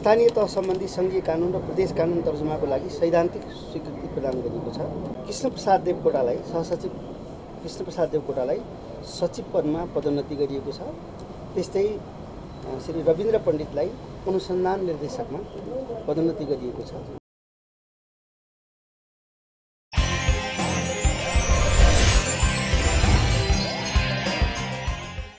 स्थानीय तह सम्बन्धी सङ्घीय कानुन र प्रदेश कानुन तर्जुमाको लागि सैद्धान्तिक स्वीकृति प्रदान गरिएको छ। कृष्णप्रसाद देवकोटालाई सहसचिव कृष्णप्रसाद देवकोटालाई सचिव पदमा पदोन्नति गरिएको छ। त्यस्तै श्री रविन्द्र पण्डितलाई अनुसन्धान निर्देशकमा पदोन्नति गरिएको छ।